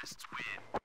Terrorists win.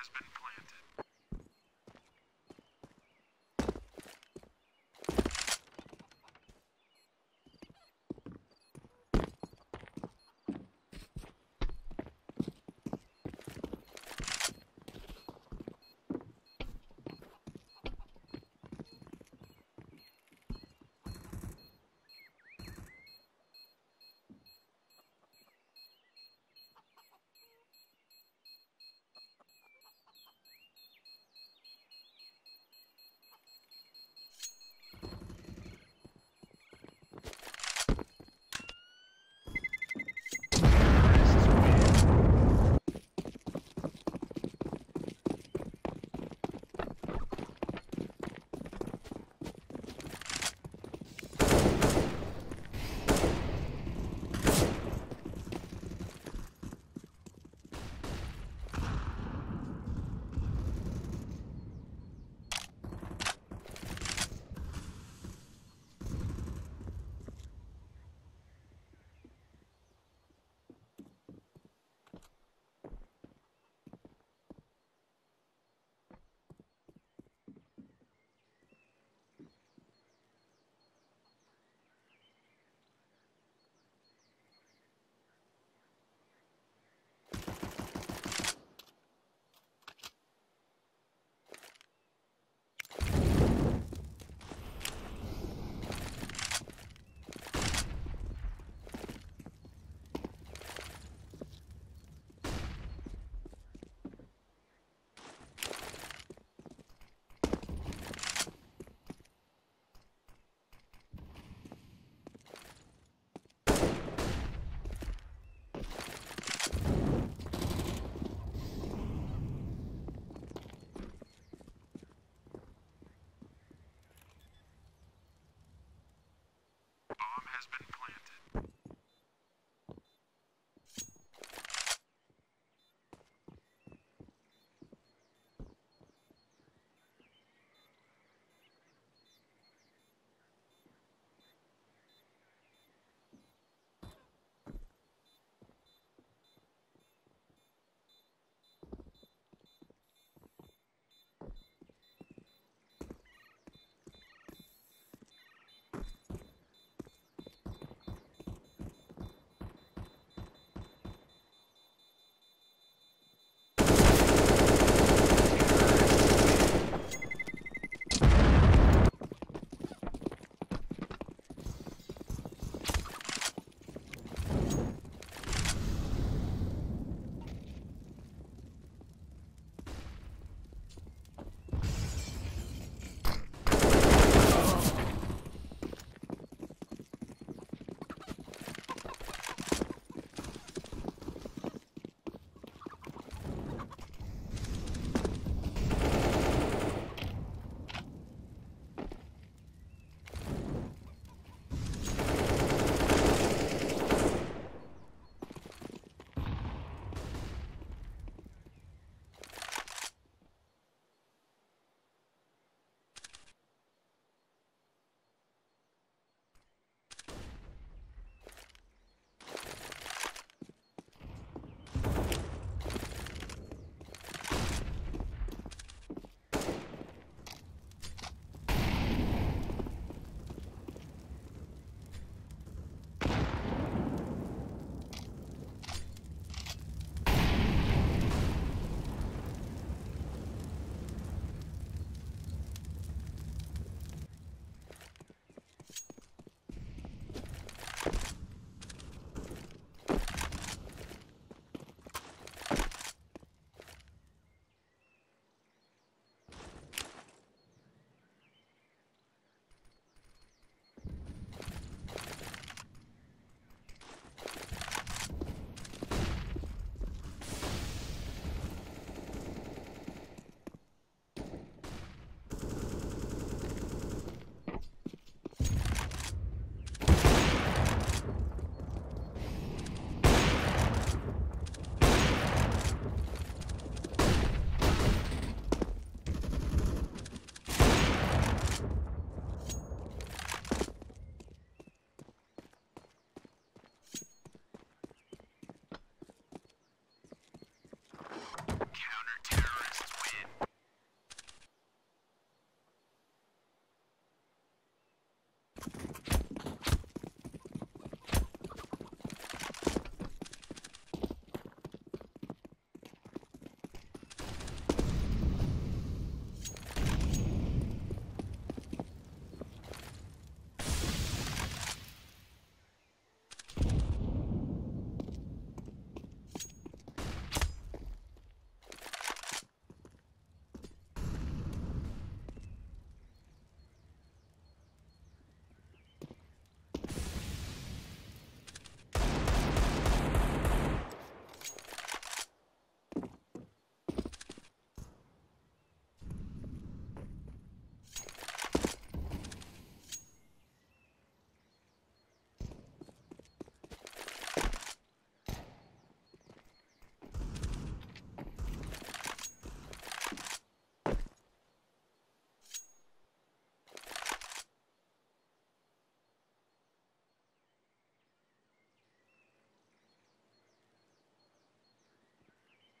Has been planted. has been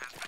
Ha ha!